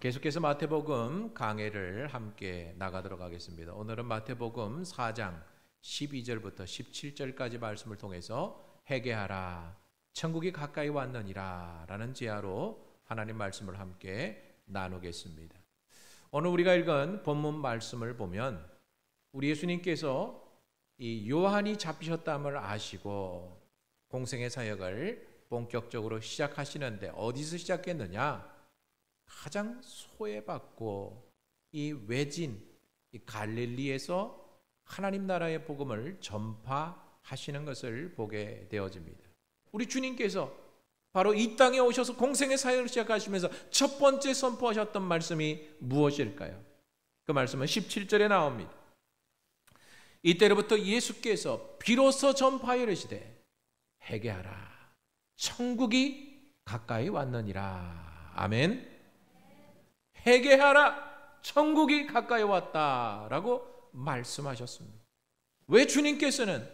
계속해서 마태복음 강해를 함께 나가도록 하겠습니다. 오늘은 마태복음 4장 12절부터 17절까지 말씀을 통해서 회개하라 천국이 가까이 왔느니라 라는 지하로 하나님 말씀을 함께 나누겠습니다. 오늘 우리가 읽은 본문 말씀을 보면 우리 예수님께서 이 요한이 잡히셨다을 아시고 공생의 사역을 본격적으로 시작하시는데 어디서 시작했느냐? 가장 소외받고 이 외진 이 갈릴리에서 하나님 나라의 복음을 전파하시는 것을 보게 되어집니다. 우리 주님께서 바로 이 땅에 오셔서 공생의 사역을 시작하시면서 첫 번째 선포하셨던 말씀이 무엇일까요? 그 말씀은 17절에 나옵니다. 이때로부터 예수께서 비로소 전파하여 이르시되 회개하라 천국이 가까이 왔느니라. 아멘. 회개하라. 천국이 가까이 왔다라고 말씀하셨습니다. 왜 주님께서는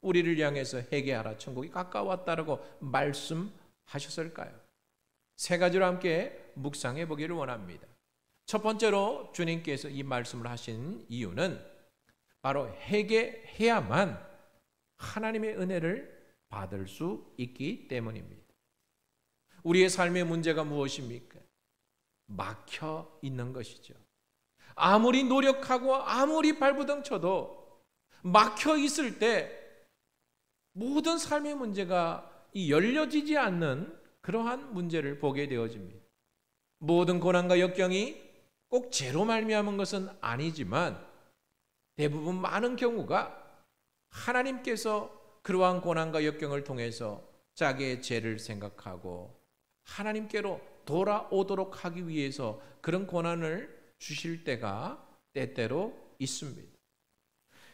우리를 향해서 회개하라. 천국이 가까웠다라고 말씀하셨을까요? 세 가지로 함께 묵상해 보기를 원합니다. 첫 번째로 주님께서 이 말씀을 하신 이유는 바로 회개해야만 하나님의 은혜를 받을 수 있기 때문입니다. 우리의 삶의 문제가 무엇입니까? 막혀 있는 것이죠. 아무리 노력하고 아무리 발부둥 쳐도 막혀 있을 때 모든 삶의 문제가 열려지지 않는 그러한 문제를 보게 되어집니다. 모든 고난과 역경이 꼭 죄로 말미암은 것은 아니지만 대부분 많은 경우가 하나님께서 그러한 고난과 역경을 통해서 자기의 죄를 생각하고 하나님께로 돌아오도록 하기 위해서 그런 고난을 주실 때가 때때로 있습니다.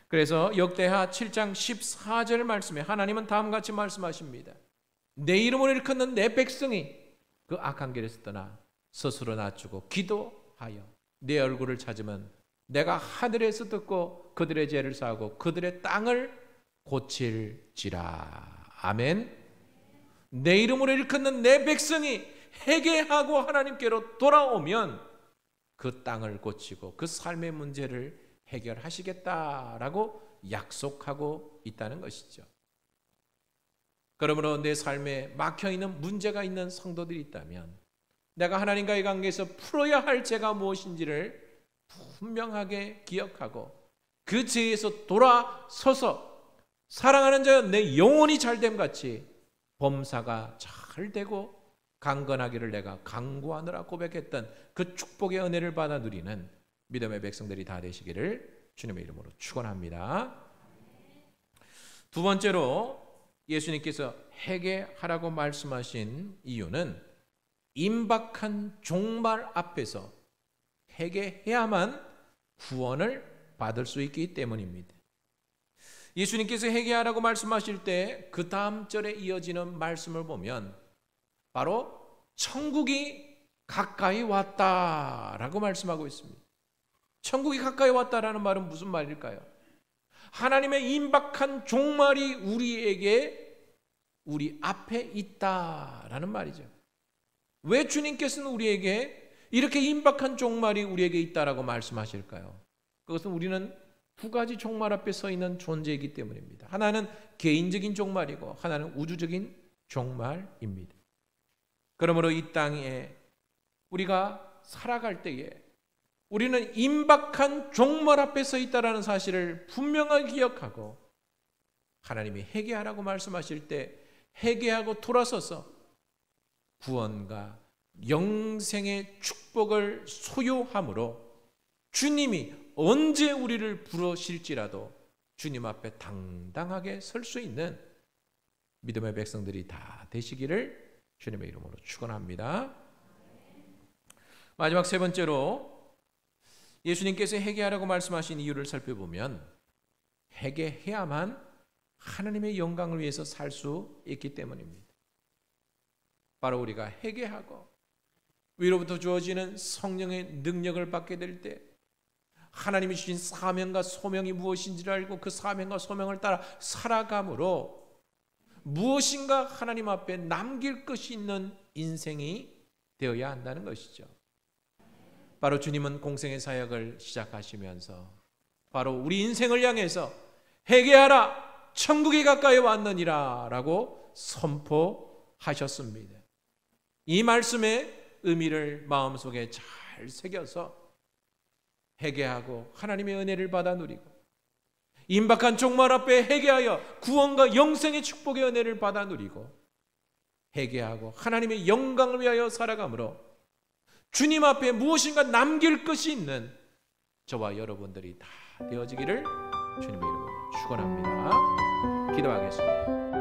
그래서 역대하 7장 14절 말씀에 하나님은 다음과 같이 말씀하십니다. 내 이름을 일컫는 내 백성이 그 악한 길에서 떠나 스스로 낮추고 기도하여 내 얼굴을 찾으면 내가 하늘에서 듣고 그들의 죄를 사하고 그들의 땅을 고칠지라. 아멘. 내 이름으로 일컫는 내 백성이 회개하고 하나님께로 돌아오면 그 땅을 고치고 그 삶의 문제를 해결하시겠다라고 약속하고 있다는 것이죠. 그러므로 내 삶에 막혀 있는 문제가 있는 성도들이 있다면 내가 하나님과의 관계에서 풀어야 할 죄가 무엇인지를 분명하게 기억하고 그 죄에서 돌아서서 사랑하는 자내 영혼이 잘됨 같이 범사가 잘 되고 강건하기를 내가 강구하느라 고백했던 그 축복의 은혜를 받아 누리는 믿음의 백성들이 다 되시기를 주님의 이름으로 축원합니다. 두 번째로 예수님께서 회개하라고 말씀하신 이유는 임박한 종말 앞에서 회개해야만 구원을 받을 수 있기 때문입니다. 예수님께서 회개하라고 말씀하실 때 그 다음 절에 이어지는 말씀을 보면 바로 천국이 가까이 왔다라고 말씀하고 있습니다. 천국이 가까이 왔다라는 말은 무슨 말일까요? 하나님의 임박한 종말이 우리에게 우리 앞에 있다라는 말이죠. 왜 주님께서는 우리에게 이렇게 임박한 종말이 우리에게 있다라고 말씀하실까요? 그것은 우리는 두 가지 종말 앞에 서 있는 존재이기 때문입니다. 하나는 개인적인 종말이고 하나는 우주적인 종말입니다. 그러므로 이 땅에 우리가 살아갈 때에 우리는 임박한 종말 앞에 서 있다라는 사실을 분명하게 기억하고 하나님이 회개하라고 말씀하실 때 회개하고 돌아서서 구원과 영생의 축복을 소유함으로 주님이 언제 우리를 부르실지라도 주님 앞에 당당하게 설 수 있는 믿음의 백성들이 다 되시기를 주님의 이름으로 축원합니다. 마지막 세 번째로 예수님께서 회개하라고 말씀하신 이유를 살펴보면 회개해야만 하나님의 영광을 위해서 살 수 있기 때문입니다. 바로 우리가 회개하고 위로부터 주어지는 성령의 능력을 받게 될 때 하나님이 주신 사명과 소명이 무엇인지를 알고 그 사명과 소명을 따라 살아감으로 무엇인가 하나님 앞에 남길 것이 있는 인생이 되어야 한다는 것이죠. 바로 주님은 공생의 사역을 시작하시면서 바로 우리 인생을 향해서 회개하라 천국이 가까이 왔느니라라고 선포하셨습니다. 이 말씀의 의미를 마음속에 잘 새겨서 회개하고 하나님의 은혜를 받아 누리고 임박한 종말 앞에 회개하여 구원과 영생의 축복의 은혜를 받아 누리고 회개하고 하나님의 영광을 위하여 살아감으로 주님 앞에 무엇인가 남길 것이 있는 저와 여러분들이 다 되어지기를 주님의 이름으로 축원합니다. 기도하겠습니다.